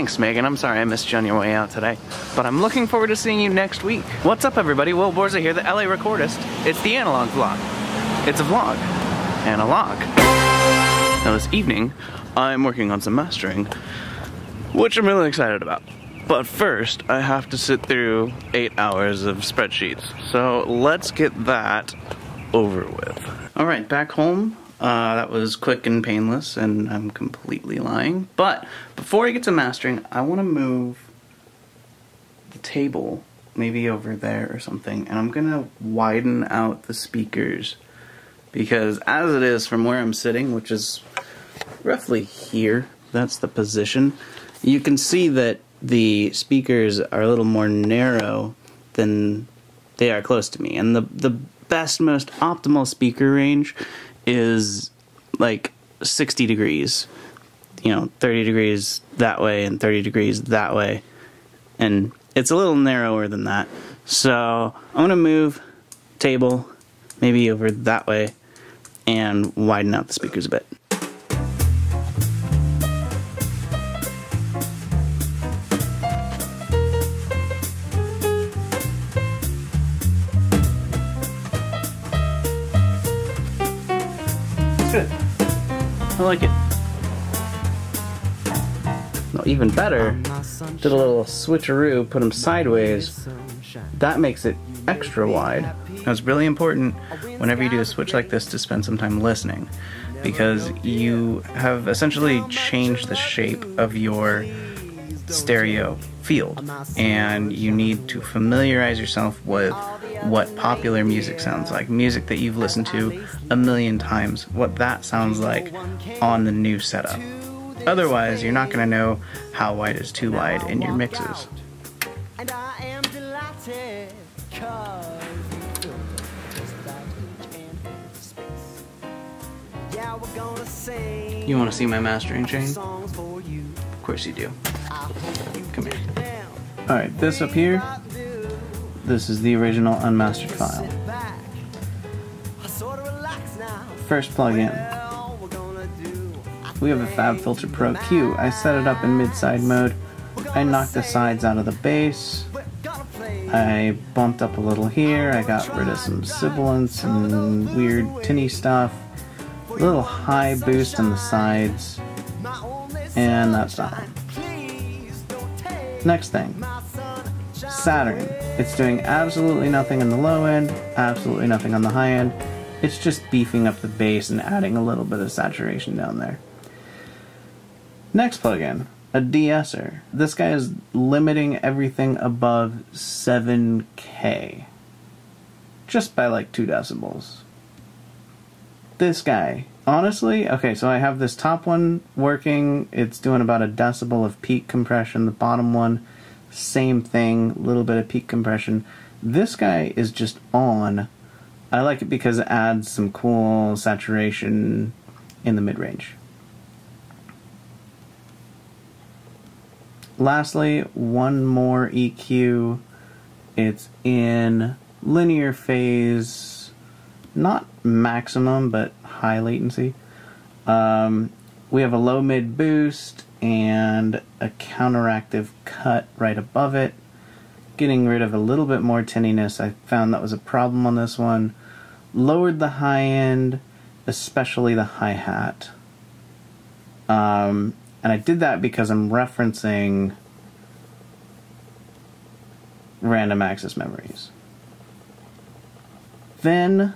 Thanks, Megan. I'm sorry I missed you on your way out today. But I'm looking forward to seeing you next week. What's up, everybody? Will Borza here, the LA Recordist. It's the analog vlog. It's a vlog. And a log. Now this evening, I'm working on some mastering, which I'm really excited about. But first, I have to sit through eight hours of spreadsheets. So let's get that over with. All right, back home. Uh, that was quick and painless, and I'm completely lying. But before I get to mastering, I want to move the table maybe over there or something, and I'm gonna widen out the speakers because as it is from where I'm sitting, which is roughly here, that's the position, you can see that the speakers are a little more narrow than they are close to me. And the, the best, most optimal speaker range is like 60 degrees. You know, 30 degrees that way and 30 degrees that way. And it's a little narrower than that. So I'm going to move table maybe over that way and widen out the speakers a bit. Like it. No, even better, did a little switcheroo, put them sideways. That makes it extra wide. Now it's really important whenever you do a switch like this to spend some time listening because you have essentially changed the shape of your stereo field and you need to familiarize yourself with what popular music sounds like, music that you've listened to a million times, what that sounds like on the new setup. Otherwise, you're not going to know how wide is too wide in your mixes. You want to see my mastering chain? Of course you do. Come here. Alright, this up here this is the original unmastered file. First plug-in. We have a FabFilter Pro Q. I set it up in mid-side mode. I knocked the sides out of the bass. I bumped up a little here. I got rid of some sibilance and weird tinny stuff. A little high boost on the sides. And that's that Next thing. Saturn. It's doing absolutely nothing on the low end, absolutely nothing on the high end. It's just beefing up the bass and adding a little bit of saturation down there. Next plugin, a de-esser. This guy is limiting everything above 7k. Just by like 2 decibels. This guy, honestly, okay, so I have this top one working. It's doing about a decibel of peak compression. The bottom one same thing, little bit of peak compression. This guy is just on. I like it because it adds some cool saturation in the mid range. Lastly, one more EQ. It's in linear phase, not maximum, but high latency. Um, we have a low mid boost and a counteractive cut right above it. Getting rid of a little bit more tinniness. I found that was a problem on this one. Lowered the high end, especially the hi-hat. Um, and I did that because I'm referencing random access memories. Then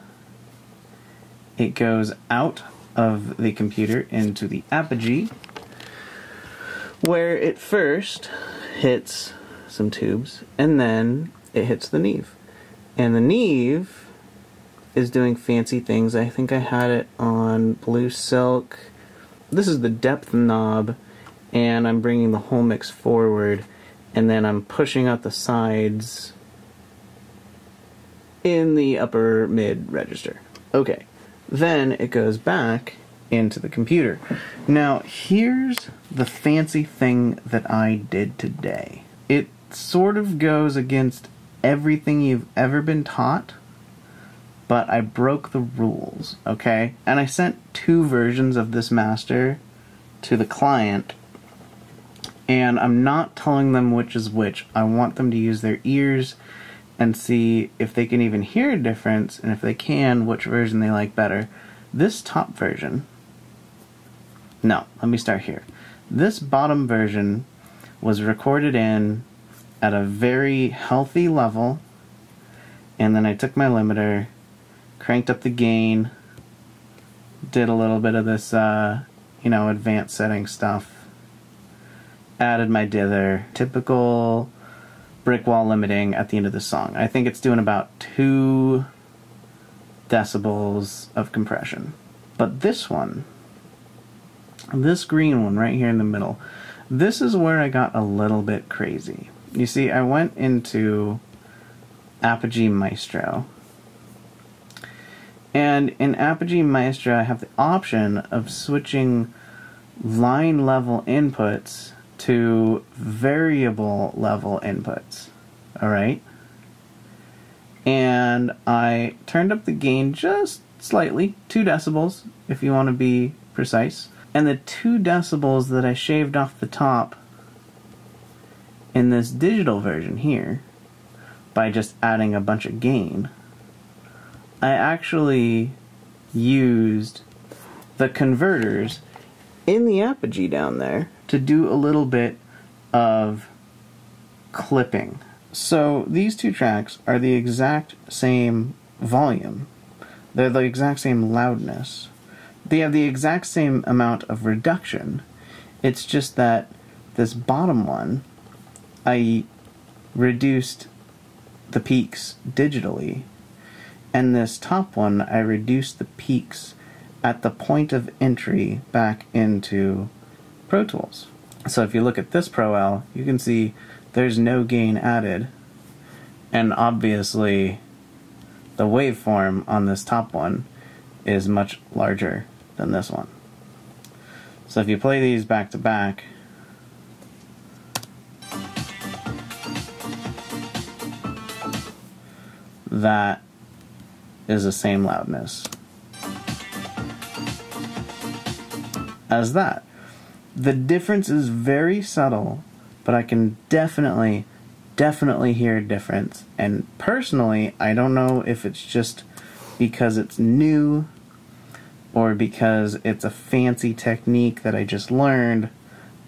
it goes out of the computer into the Apogee where it first hits some tubes and then it hits the Neve. And the Neve is doing fancy things. I think I had it on Blue Silk. This is the depth knob, and I'm bringing the whole mix forward, and then I'm pushing out the sides in the upper mid register. Okay, then it goes back into the computer. Now, here's the fancy thing that I did today. It sort of goes against everything you've ever been taught, but I broke the rules, okay? And I sent two versions of this master to the client, And I'm not telling them which is which. I want them to use their ears and see if they can even hear a difference, and if they can, which version they like better. This top version, no, let me start here. This bottom version was recorded in at a very healthy level, and then I took my limiter, cranked up the gain, did a little bit of this, uh, you know, advanced setting stuff, added my dither, typical brick wall limiting at the end of the song. I think it's doing about two decibels of compression. But this one, this green one right here in the middle, this is where I got a little bit crazy. You see, I went into Apogee Maestro. And in Apogee Maestro, I have the option of switching line level inputs to variable level inputs. Alright? And I turned up the gain just slightly, 2 decibels if you want to be precise. And the 2 decibels that I shaved off the top in this digital version here, by just adding a bunch of gain, I actually used the converters in the apogee down there to do a little bit of clipping. So these two tracks are the exact same volume. They're the exact same loudness. They have the exact same amount of reduction. It's just that this bottom one, I reduced the peaks digitally, and this top one, I reduced the peaks at the point of entry back into Pro Tools. So if you look at this Pro L, you can see there's no gain added. And obviously, the waveform on this top one is much larger than this one. So if you play these back to back, that is the same loudness as that. The difference is very subtle, but I can definitely, definitely hear a difference. And personally, I don't know if it's just because it's new or because it's a fancy technique that I just learned,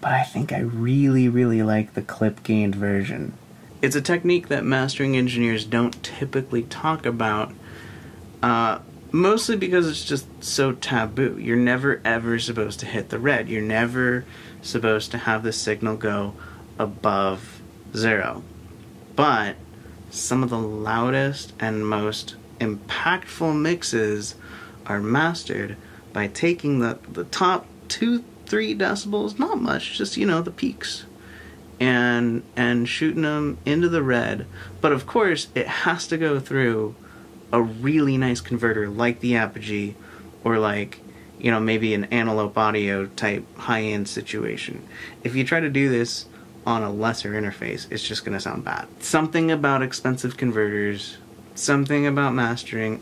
but I think I really, really like the clip gained version. It's a technique that mastering engineers don't typically talk about. Uh, Mostly because it's just so taboo. You're never ever supposed to hit the red. You're never supposed to have the signal go above zero. But some of the loudest and most impactful mixes are mastered by taking the, the top two, three decibels, not much, just you know, the peaks, and and shooting them into the red. But of course, it has to go through a really nice converter like the Apogee or like you know maybe an Antelope Audio type high-end situation. If you try to do this on a lesser interface, it's just going to sound bad. Something about expensive converters, something about mastering.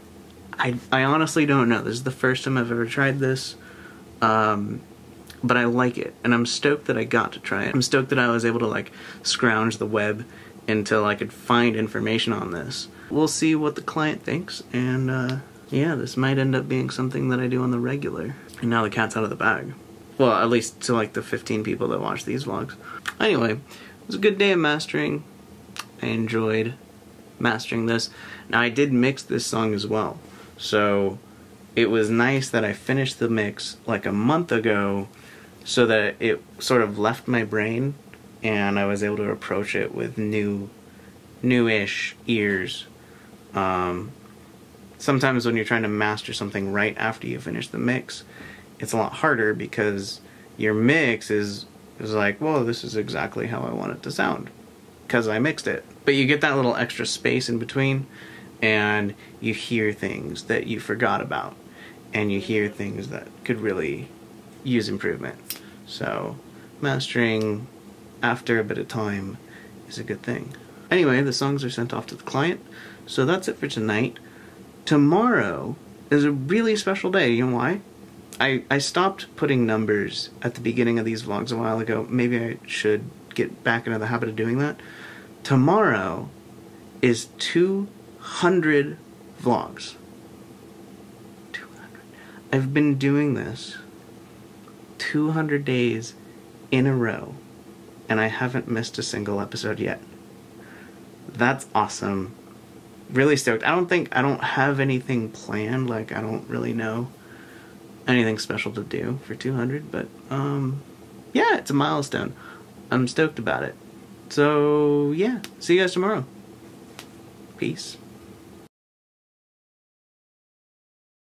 I I honestly don't know. This is the first time I've ever tried this. Um, but I like it, and I'm stoked that I got to try it. I'm stoked that I was able to like scrounge the web until I could find information on this we'll see what the client thinks, and uh, yeah, this might end up being something that I do on the regular. And now the cat's out of the bag. Well, at least to like the 15 people that watch these vlogs. Anyway, it was a good day of mastering. I enjoyed mastering this. Now, I did mix this song as well. So, it was nice that I finished the mix like a month ago so that it sort of left my brain and I was able to approach it with new newish ears um, sometimes when you're trying to master something right after you finish the mix, it's a lot harder because your mix is is like, well, this is exactly how I want it to sound because I mixed it. But you get that little extra space in between, and you hear things that you forgot about, and you hear things that could really use improvement. So, mastering after a bit of time is a good thing. Anyway, the songs are sent off to the client. So that's it for tonight. Tomorrow is a really special day. You know why? I, I stopped putting numbers at the beginning of these vlogs a while ago. Maybe I should get back into the habit of doing that. Tomorrow is 200 vlogs. 200. I've been doing this 200 days in a row, and I haven't missed a single episode yet. That's awesome. Really stoked. I don't think I don't have anything planned. Like I don't really know anything special to do for 200, but um, yeah, it's a milestone. I'm stoked about it. So yeah, see you guys tomorrow. Peace.